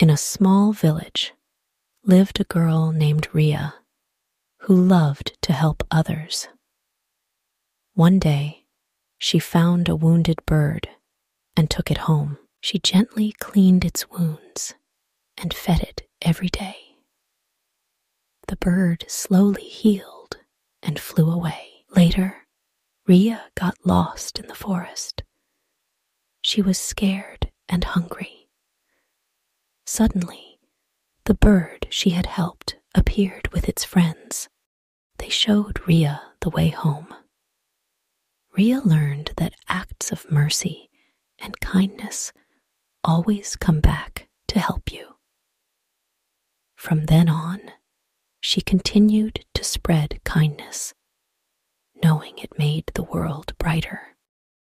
In a small village lived a girl named Ria who loved to help others. One day, she found a wounded bird and took it home. She gently cleaned its wounds and fed it every day. The bird slowly healed and flew away. Later, Ria got lost in the forest. She was scared and hungry. Suddenly, the bird she had helped appeared with its friends. They showed Ria the way home. Ria learned that acts of mercy and kindness always come back to help you. From then on, she continued to spread kindness, knowing it made the world brighter.